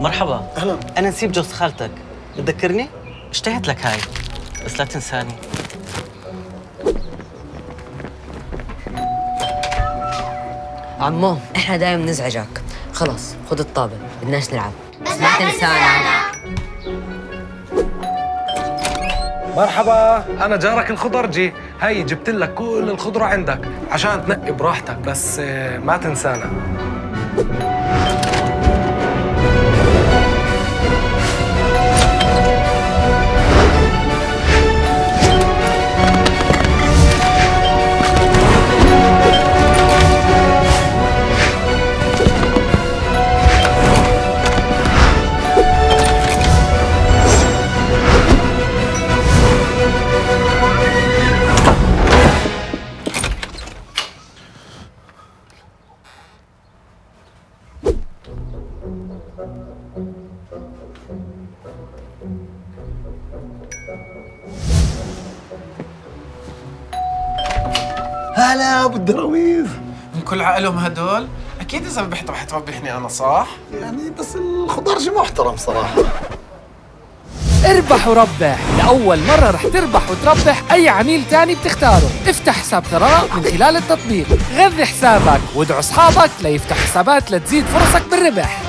مرحبا. أهلا. أنا نسيب جوز خالتك. بتذكرني؟ اشتهيت لك هاي. بس لا تنساني. عمو. إحنا دايما نزعجك. خلص خذ الطابة. بدناش نلعب. بس ما تنسانا. مرحبا. أنا جارك الخضرجي. هي جبت لك كل الخضرة عندك عشان تنقي براحتك بس آه، ما تنسانا. هلا أبو الدراويز من كل عقلهم هدول؟ أكيد إذا ربحت رح تربحني أنا صح؟ يعني بس الخضرجي محترم صراحة. اربح وربح. لأول مرة رح تربح وتربح أي عميل تاني بتختاره. افتح حساب ثراء من خلال التطبيق. غذي حسابك. وادعو أصحابك ليفتح حسابات لتزيد فرصك بالربح.